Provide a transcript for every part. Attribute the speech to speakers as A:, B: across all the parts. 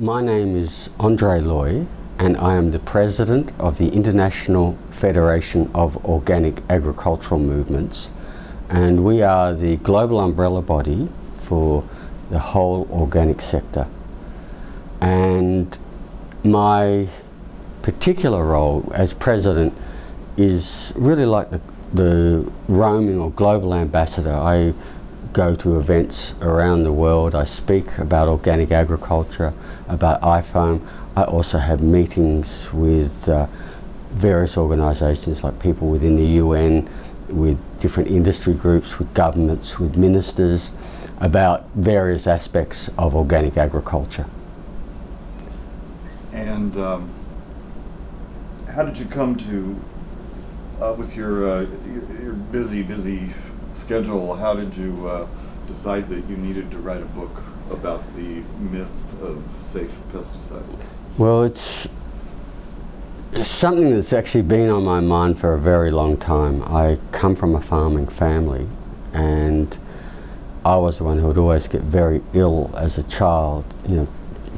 A: My name is Andre Leu, and I am the president of the International Federation of Organic Agricultural Movements. And we are the global umbrella body for the whole organic sector. And my particular role as president is really like the, the roaming or global ambassador. I go to events around the world. I speak about organic agriculture, about IFOAM. I also have meetings with uh, various organisations like people within the UN, with different industry groups, with governments, with ministers, about various aspects of organic agriculture.
B: And um, how did you come to, uh, with your, uh, your, your busy, busy schedule, how did you uh, decide that you needed to write a book about the myth of safe pesticides?
A: Well, it's something that's actually been on my mind for a very long time. I come from a farming family and I was the one who would always get very ill as a child, you know,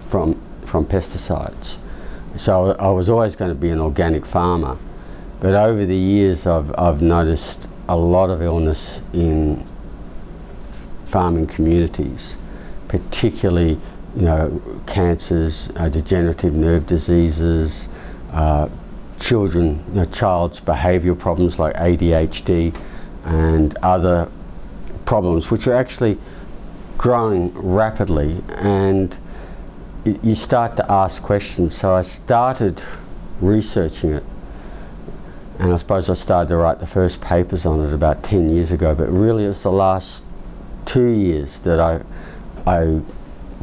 A: from, from pesticides. So I was always going to be an organic farmer. But over the years I've, I've noticed a lot of illness in farming communities, particularly you know, cancers, uh, degenerative nerve diseases, uh, children, you know, child's behavioural problems like ADHD and other problems which are actually growing rapidly and you start to ask questions. So I started researching it and I suppose I started to write the first papers on it about 10 years ago, but really it's the last two years that I, I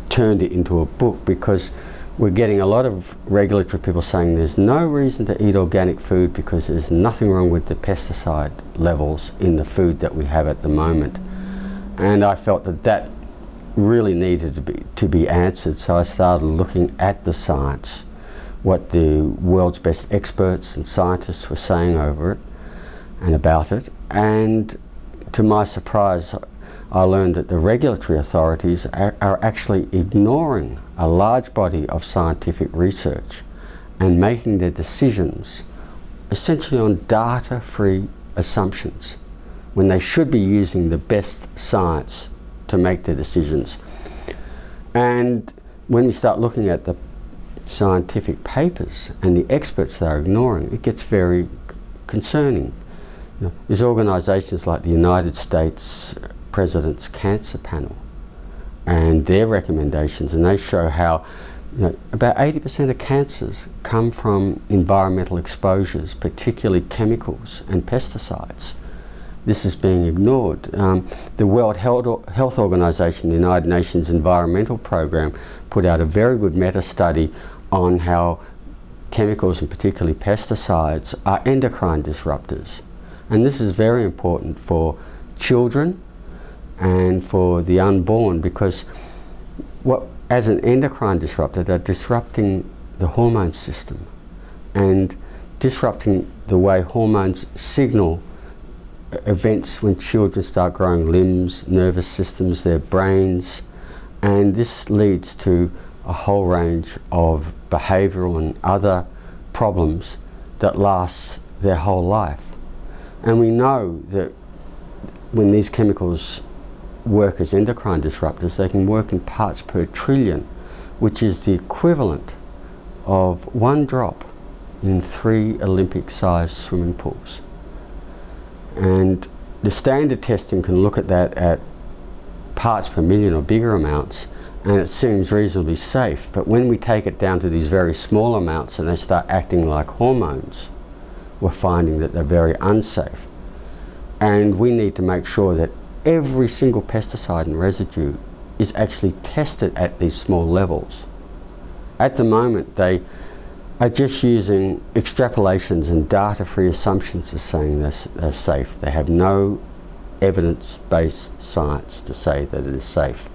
A: turned it into a book because we're getting a lot of regulatory people saying there's no reason to eat organic food because there's nothing wrong with the pesticide levels in the food that we have at the moment. And I felt that that really needed to be, to be answered, so I started looking at the science what the world's best experts and scientists were saying over it and about it. And to my surprise, I learned that the regulatory authorities are, actually ignoring a large body of scientific research and making their decisions essentially on data-free assumptions when they should be using the best science to make their decisions. And when you start looking at the scientific papers and the experts they are ignoring, it gets very concerning. You know, there's organisations like the United States President's Cancer Panel and their recommendations, and they show how you know, about 80% of cancers come from environmental exposures, particularly chemicals and pesticides. This is being ignored. Um, the World Health Organization, the United Nations Environmental Program, put out a very good meta-study on how chemicals and particularly pesticides are endocrine disruptors. And this is very important for children and for the unborn because what, as an endocrine disruptor, they're disrupting the hormone system and disrupting the way hormones signal events when children start growing limbs, nervous systems, their brains, and this leads to a whole range of behavioural and other problems that last their whole life. And we know that when these chemicals work as endocrine disruptors, they can work in parts per trillion, which is the equivalent of one drop in three Olympic-sized swimming pools. And the standard testing can look at that at parts per million or bigger amounts, and it seems reasonably safe. But when we take it down to these very small amounts and they start acting like hormones, we're finding that they're very unsafe. And we need to make sure that every single pesticide and residue is actually tested at these small levels. At the moment, they are just using extrapolations and data-free assumptions as saying they're, they're safe. They have no evidence-based science to say that it is safe.